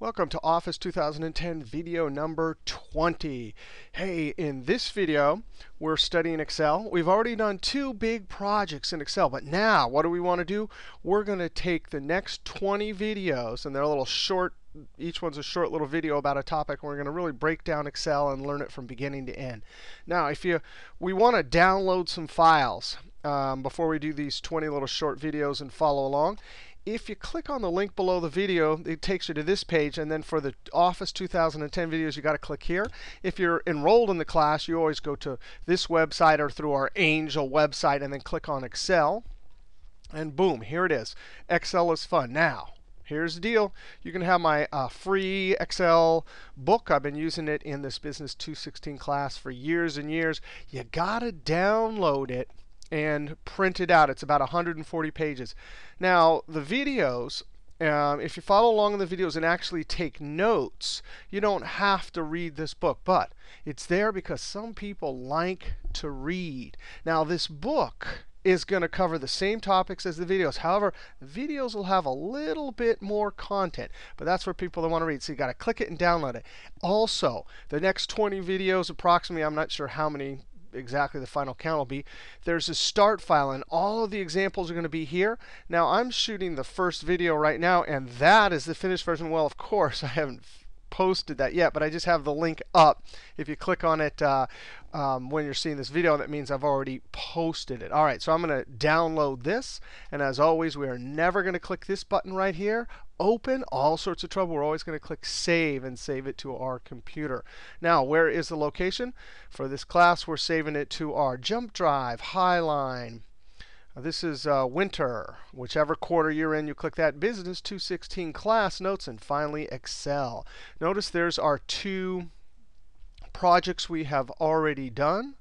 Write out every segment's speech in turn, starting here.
Welcome to Office 2010 video number 20. Hey, in this video, we're studying Excel. We've already done two big projects in Excel, but now what do we want to do? We're going to take the next 20 videos, and they're a little short. Each one's a short little video about a topic. We're going to really break down Excel and learn it from beginning to end. Now, if you, we want to download some files um, before we do these 20 little short videos and follow along if you click on the link below the video, it takes you to this page. And then for the Office 2010 videos, you got to click here. If you're enrolled in the class, you always go to this website or through our Angel website and then click on Excel. And boom, here it is. Excel is fun. Now, here's the deal. You can have my uh, free Excel book. I've been using it in this Business 216 class for years and years. You got to download it and print it out. It's about 140 pages. Now, the videos, um, if you follow along in the videos and actually take notes, you don't have to read this book. But it's there because some people like to read. Now, this book is going to cover the same topics as the videos. However, the videos will have a little bit more content. But that's for people that want to read. So you got to click it and download it. Also, the next 20 videos, approximately, I'm not sure how many exactly the final count will be. There's a start file, and all of the examples are going to be here. Now, I'm shooting the first video right now, and that is the finished version. Well, of course, I haven't posted that yet, but I just have the link up. If you click on it uh, um, when you're seeing this video, that means I've already posted it. All right, so I'm going to download this. And as always, we are never going to click this button right here. Open, all sorts of trouble. We're always going to click Save and save it to our computer. Now, where is the location? For this class, we're saving it to our jump drive, Highline. This is uh, winter. Whichever quarter you're in, you click that Business 216 class notes, and finally Excel. Notice there's our two projects we have already done.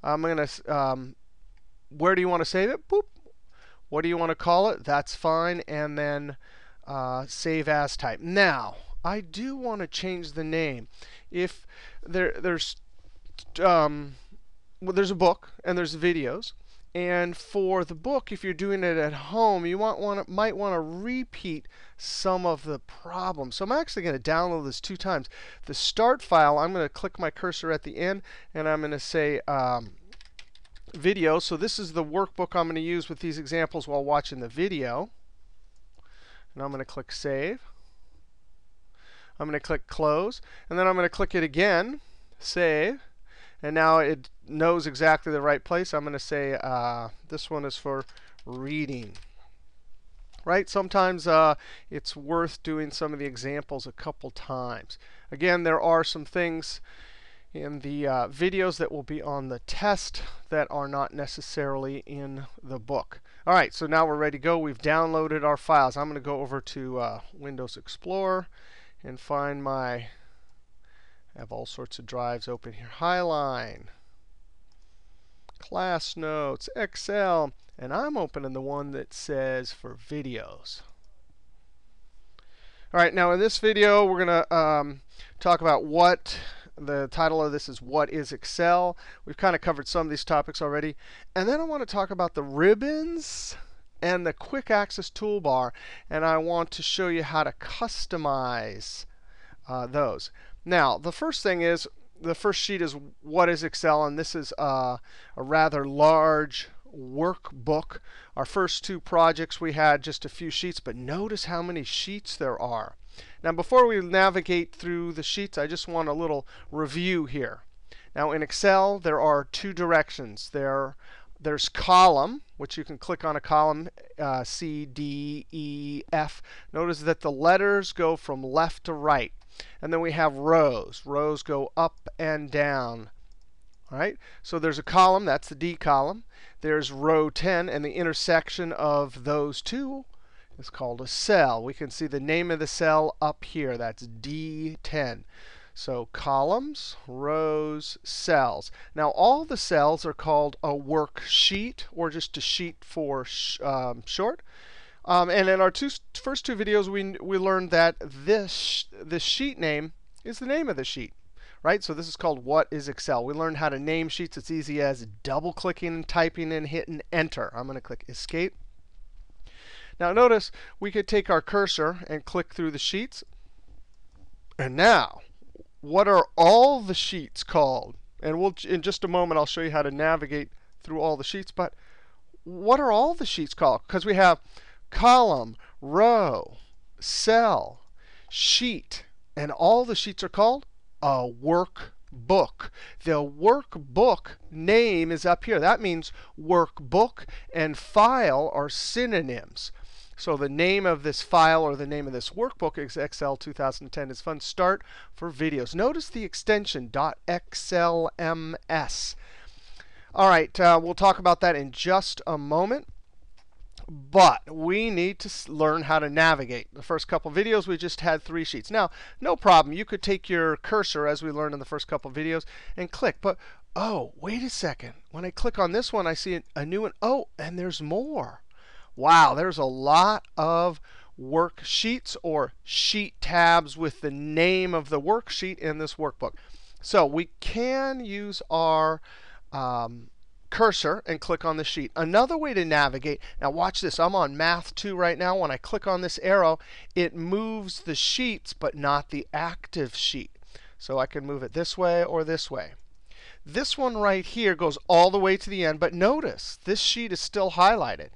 I'm going to, um, where do you want to save it? Boop. What do you want to call it? That's fine. And then uh, save as type. Now, I do want to change the name. If there, there's, um, well, there's a book and there's videos. And for the book, if you're doing it at home, you want, want to, might want to repeat some of the problems. So I'm actually going to download this two times. The start file, I'm going to click my cursor at the end, and I'm going to say um, video. So this is the workbook I'm going to use with these examples while watching the video. And I'm going to click Save. I'm going to click Close. And then I'm going to click it again, Save. And now it knows exactly the right place. I'm going to say uh, this one is for reading. Right? Sometimes uh, it's worth doing some of the examples a couple times. Again, there are some things in the uh, videos that will be on the test that are not necessarily in the book. All right, so now we're ready to go. We've downloaded our files. I'm going to go over to uh, Windows Explorer and find my I have all sorts of drives open here. Highline, class notes, Excel, and I'm opening the one that says for videos. All right, now in this video, we're going to um, talk about what the title of this is What is Excel? We've kind of covered some of these topics already. And then I want to talk about the ribbons and the quick access toolbar. And I want to show you how to customize uh, those. Now, the first thing is, the first sheet is what is Excel, and this is uh, a rather large workbook. Our first two projects, we had just a few sheets, but notice how many sheets there are. Now, before we navigate through the sheets, I just want a little review here. Now, in Excel, there are two directions. There, there's column, which you can click on a column, uh, C, D, E, F. Notice that the letters go from left to right. And then we have rows. Rows go up and down. All right? So there's a column. That's the D column. There's row 10. And the intersection of those two is called a cell. We can see the name of the cell up here. That's D10. So columns, rows, cells. Now, all the cells are called a worksheet, or just a sheet for sh um, short. Um, and in our two, first two videos, we, we learned that this, this sheet name is the name of the sheet. Right? So this is called What is Excel. We learned how to name sheets. It's easy as double-clicking and typing and hitting Enter. I'm going to click Escape. Now notice we could take our cursor and click through the sheets. And now, what are all the sheets called? And we'll, in just a moment, I'll show you how to navigate through all the sheets. But what are all the sheets called? Because we have column, row, cell, sheet. And all the sheets are called a workbook. The workbook name is up here. That means workbook and file are synonyms. So the name of this file or the name of this workbook is Excel 2010 is fun start for videos. Notice the extension .xlsm. All right, uh, we'll talk about that in just a moment. But we need to learn how to navigate. The first couple videos, we just had three sheets. Now, no problem. You could take your cursor, as we learned in the first couple videos, and click. But, oh, wait a second. When I click on this one, I see a new one. Oh, and there's more. Wow, there's a lot of worksheets or sheet tabs with the name of the worksheet in this workbook. So we can use our um, cursor and click on the sheet. Another way to navigate, now watch this. I'm on Math 2 right now. When I click on this arrow, it moves the sheets, but not the active sheet. So I can move it this way or this way. This one right here goes all the way to the end. But notice, this sheet is still highlighted.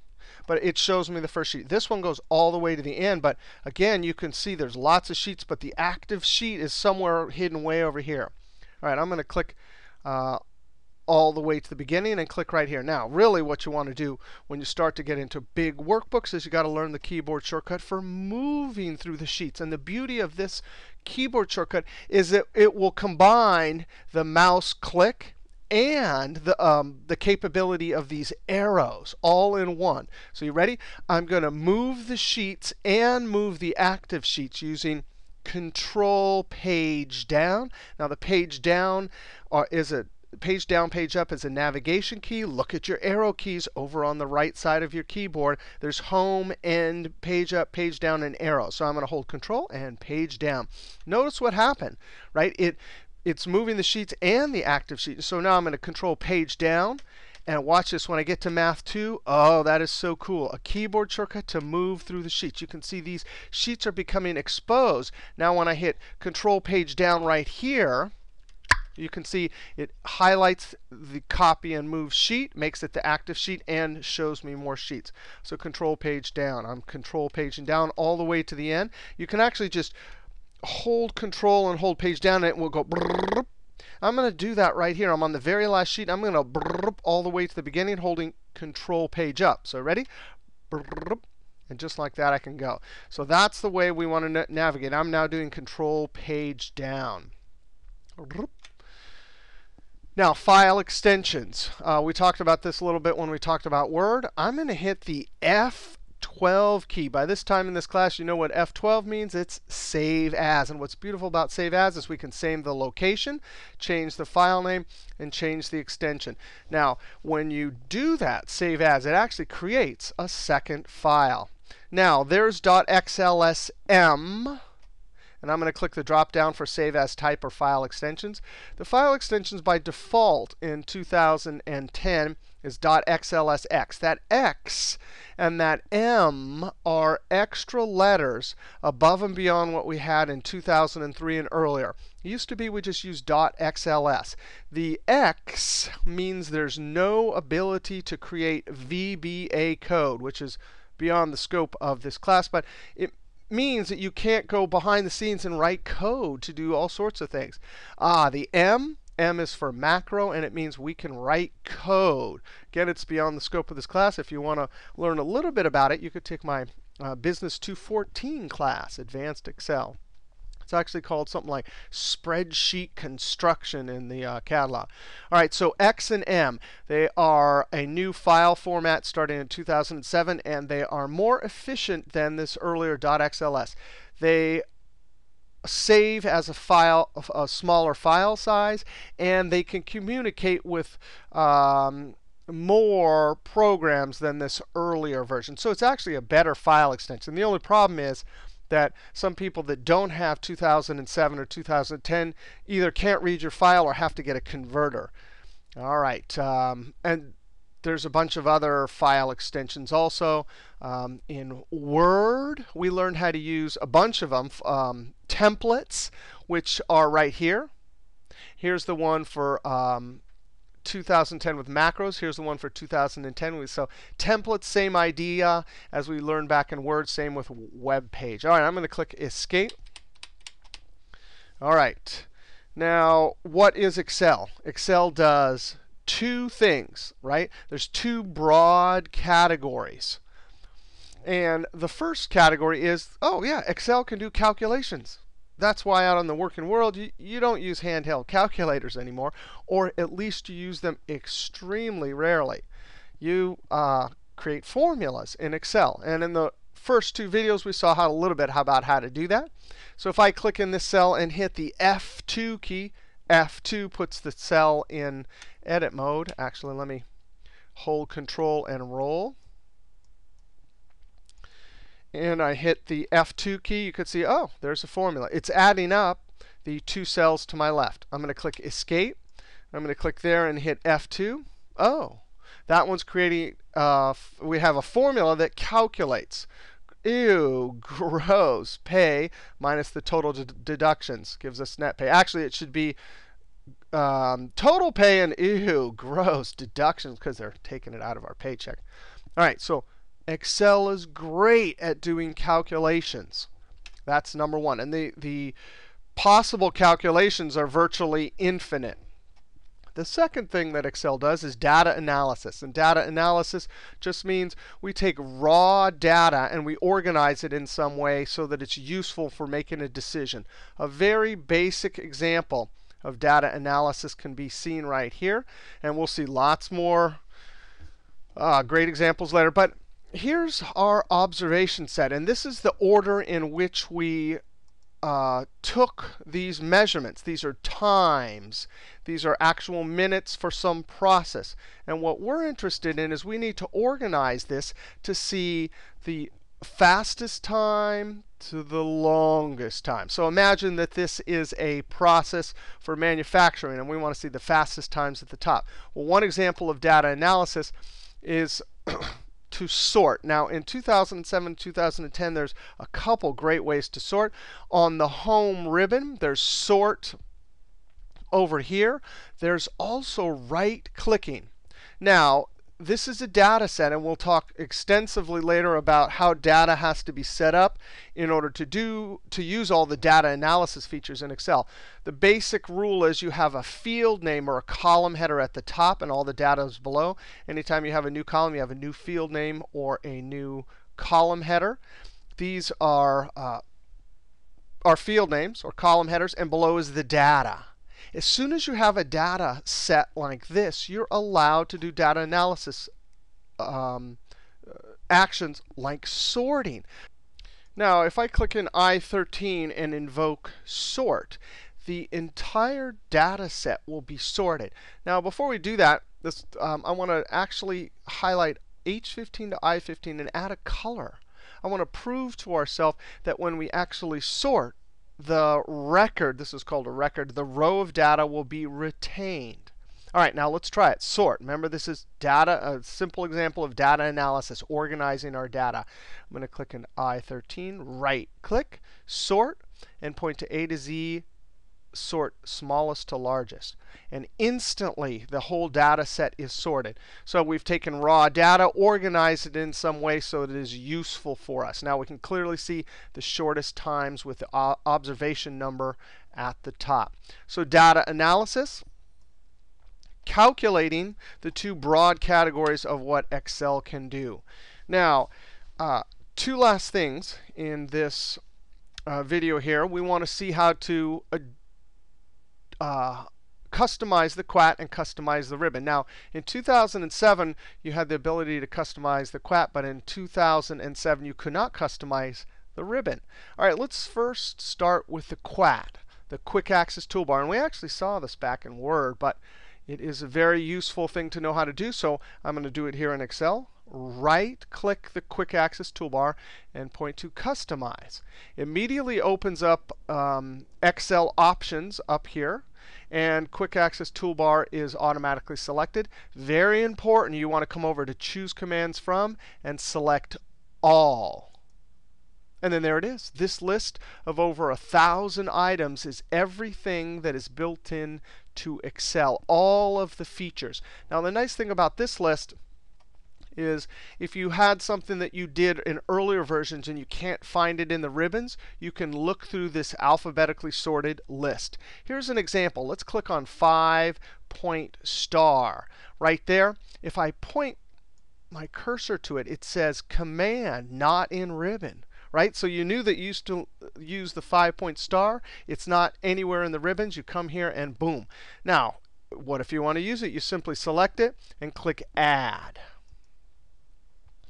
But it shows me the first sheet. This one goes all the way to the end. But again, you can see there's lots of sheets. But the active sheet is somewhere hidden way over here. All right, I'm going to click uh, all the way to the beginning and click right here. Now, really what you want to do when you start to get into big workbooks is you got to learn the keyboard shortcut for moving through the sheets. And the beauty of this keyboard shortcut is that it will combine the mouse click and the, um, the capability of these arrows all in one. So you ready? I'm going to move the sheets and move the active sheets using Control Page Down. Now the page down are, is a page down, page up is a navigation key. Look at your arrow keys over on the right side of your keyboard. There's home, end, page up, page down, and arrow. So I'm going to hold control and page down. Notice what happened, right? It it's moving the sheets and the active sheet. So now I'm going to control page down. And watch this when I get to Math 2. Oh, that is so cool. A keyboard shortcut to move through the sheets. You can see these sheets are becoming exposed. Now when I hit Control Page Down right here, you can see it highlights the copy and move sheet, makes it the active sheet, and shows me more sheets. So control page down. I'm control paging down all the way to the end. You can actually just hold control and hold page down, and it will go. I'm going to do that right here. I'm on the very last sheet. I'm going to all the way to the beginning, holding control page up. So ready? And just like that, I can go. So that's the way we want to navigate. I'm now doing control page down. Now, file extensions. Uh, we talked about this a little bit when we talked about Word. I'm going to hit the F12 key. By this time in this class, you know what F12 means. It's Save As. And what's beautiful about Save As is we can save the location, change the file name, and change the extension. Now, when you do that, Save As, it actually creates a second file. Now, there's .xlsm and I'm going to click the drop down for Save As Type or File Extensions. The file extensions by default in 2010 is .xlsx. That X and that M are extra letters above and beyond what we had in 2003 and earlier. It used to be we just used .xls. The X means there's no ability to create VBA code, which is beyond the scope of this class, but it means that you can't go behind the scenes and write code to do all sorts of things. Ah, the M, M is for macro, and it means we can write code. Again, it's beyond the scope of this class. If you want to learn a little bit about it, you could take my uh, Business 214 class, Advanced Excel. It's actually called something like spreadsheet construction in the uh, catalog. All right, so X and M, they are a new file format starting in 2007, and they are more efficient than this earlier .xls. They save as a file, of a smaller file size, and they can communicate with um, more programs than this earlier version. So it's actually a better file extension. The only problem is that some people that don't have 2007 or 2010 either can't read your file or have to get a converter. All right. Um, and there's a bunch of other file extensions also. Um, in Word, we learned how to use a bunch of them, um, templates, which are right here. Here's the one for um, 2010 with macros. Here's the one for 2010. So templates, same idea as we learned back in Word, same with web page. All right, I'm going to click Escape. All right. Now, what is Excel? Excel does two things, right? There's two broad categories. And the first category is, oh, yeah, Excel can do calculations. That's why out in the working world, you, you don't use handheld calculators anymore, or at least you use them extremely rarely. You uh, create formulas in Excel. And in the first two videos, we saw how a little bit about how to do that. So if I click in this cell and hit the F2 key, F2 puts the cell in edit mode. Actually, let me hold Control and roll. And I hit the F2 key, you could see, oh, there's a formula. It's adding up the two cells to my left. I'm going to click Escape. I'm going to click there and hit F2. Oh, that one's creating, uh, we have a formula that calculates Ew, gross. Pay minus the total deductions gives us net pay. Actually, it should be um, total pay and ew, gross deductions because they're taking it out of our paycheck. All right, so Excel is great at doing calculations. That's number one. And the, the possible calculations are virtually infinite. The second thing that Excel does is data analysis. And data analysis just means we take raw data and we organize it in some way so that it's useful for making a decision. A very basic example of data analysis can be seen right here. And we'll see lots more uh, great examples later. But here's our observation set. And this is the order in which we uh, took these measurements. These are times. These are actual minutes for some process. And what we're interested in is we need to organize this to see the fastest time to the longest time. So imagine that this is a process for manufacturing, and we want to see the fastest times at the top. Well, one example of data analysis is to sort. Now, in 2007, 2010, there's a couple great ways to sort. On the home ribbon, there's sort over here. There's also right clicking. Now, this is a data set, and we'll talk extensively later about how data has to be set up in order to do to use all the data analysis features in Excel. The basic rule is you have a field name or a column header at the top, and all the data is below. Anytime you have a new column, you have a new field name or a new column header. These are uh, are field names or column headers, and below is the data. As soon as you have a data set like this, you're allowed to do data analysis um, actions like sorting. Now, if I click in I13 and invoke sort, the entire data set will be sorted. Now, before we do that, this, um, I want to actually highlight H15 to I15 and add a color. I want to prove to ourselves that when we actually sort, the record, this is called a record, the row of data will be retained. All right, now let's try it. Sort. Remember, this is data, a simple example of data analysis, organizing our data. I'm going to click in I13, right click, sort, and point to A to Z sort smallest to largest. And instantly, the whole data set is sorted. So we've taken raw data, organized it in some way so it is useful for us. Now we can clearly see the shortest times with the observation number at the top. So data analysis, calculating the two broad categories of what Excel can do. Now, uh, two last things in this uh, video here. We want to see how to uh, customize the QAT and customize the ribbon. Now, in 2007, you had the ability to customize the QAT, but in 2007, you could not customize the ribbon. All right, let's first start with the QAT, the quick access toolbar. And we actually saw this back in Word, but it is a very useful thing to know how to do. So I'm going to do it here in Excel. Right click the quick access toolbar and point to customize. Immediately opens up um, Excel options up here. And quick access toolbar is automatically selected. Very important, you want to come over to choose commands from and select all. And then there it is. This list of over a thousand items is everything that is built in to Excel, all of the features. Now the nice thing about this list is if you had something that you did in earlier versions and you can't find it in the ribbons, you can look through this alphabetically sorted list. Here's an example. Let's click on 5 point star. Right there, if I point my cursor to it, it says command not in ribbon right? So you knew that you used to use the five-point star. It's not anywhere in the ribbons. You come here and boom. Now, what if you want to use it? You simply select it and click Add.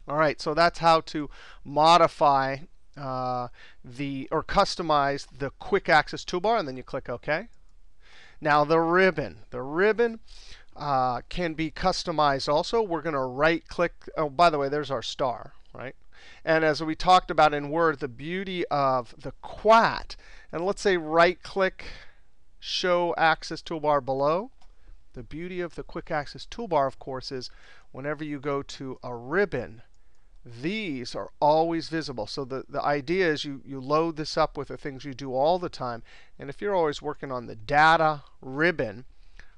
All right, so that's how to modify uh, the or customize the quick access toolbar, and then you click OK. Now the ribbon. The ribbon uh, can be customized also. We're going to right click. Oh, by the way, there's our star, right? And as we talked about in Word, the beauty of the QAT, and let's say right click, show access toolbar below. The beauty of the quick access toolbar, of course, is whenever you go to a ribbon, these are always visible. So the, the idea is you, you load this up with the things you do all the time. And if you're always working on the data ribbon,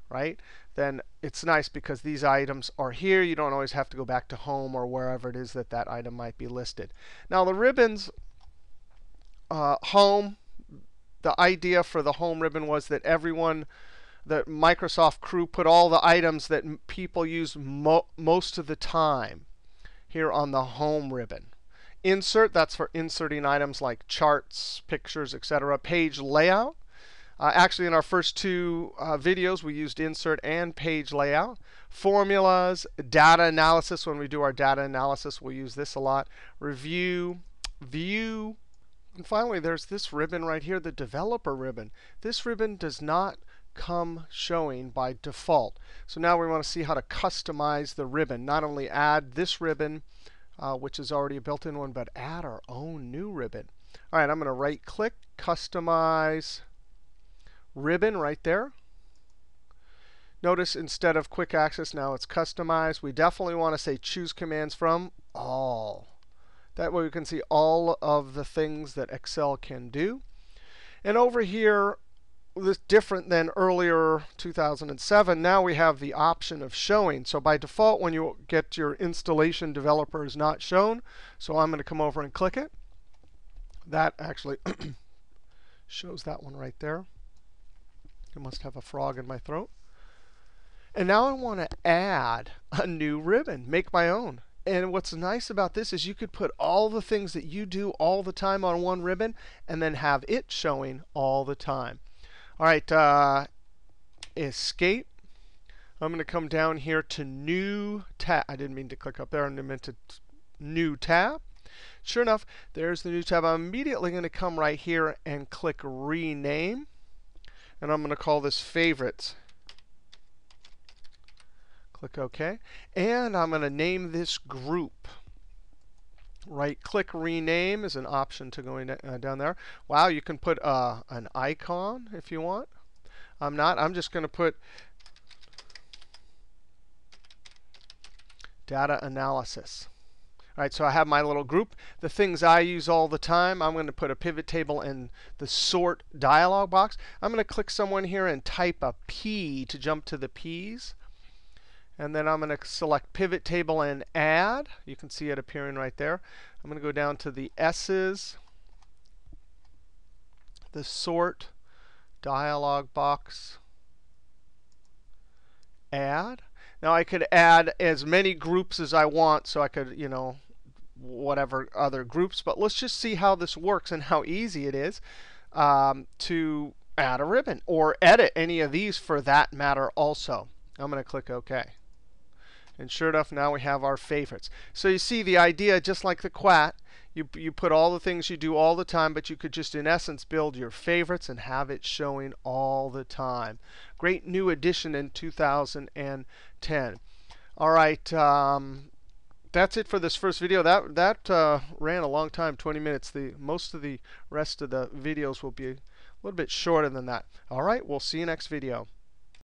right, then it's nice because these items are here. You don't always have to go back to home or wherever it is that that item might be listed. Now the ribbons, uh, home, the idea for the home ribbon was that everyone, that Microsoft crew put all the items that people use mo most of the time here on the home ribbon. Insert, that's for inserting items like charts, pictures, etc. Page layout, uh, actually, in our first two uh, videos, we used insert and page layout. Formulas, data analysis. When we do our data analysis, we'll use this a lot. Review, view. And finally, there's this ribbon right here, the developer ribbon. This ribbon does not come showing by default. So now we want to see how to customize the ribbon. Not only add this ribbon, uh, which is already a built-in one, but add our own new ribbon. All right, I'm going to right click, customize ribbon right there. Notice instead of quick access, now it's customized. We definitely want to say choose commands from all. That way we can see all of the things that Excel can do. And over here, this different than earlier 2007. Now we have the option of showing. So by default, when you get your installation developer is not shown. So I'm going to come over and click it. That actually shows that one right there. I must have a frog in my throat. And now I want to add a new ribbon, make my own. And what's nice about this is you could put all the things that you do all the time on one ribbon and then have it showing all the time. All right, uh, escape. I'm going to come down here to new tab. I didn't mean to click up there. I meant to new tab. Sure enough, there's the new tab. I'm immediately going to come right here and click rename and I'm going to call this favorites. Click OK. And I'm going to name this group. Right click rename is an option to going uh, down there. Wow, you can put uh, an icon if you want. I'm not. I'm just going to put data analysis. All right, so I have my little group. The things I use all the time, I'm going to put a pivot table in the sort dialog box. I'm going to click someone here and type a P to jump to the P's. And then I'm going to select pivot table and add. You can see it appearing right there. I'm going to go down to the S's, the sort dialog box, add. Now I could add as many groups as I want, so I could, you know, whatever other groups. But let's just see how this works and how easy it is um, to add a ribbon or edit any of these for that matter also. I'm going to click OK. And sure enough, now we have our favorites. So you see the idea, just like the QAT, you, you put all the things you do all the time, but you could just, in essence, build your favorites and have it showing all the time. Great new addition in 2010. All right. Um, that's it for this first video. That that uh, ran a long time, 20 minutes. The most of the rest of the videos will be a little bit shorter than that. All right, we'll see you next video.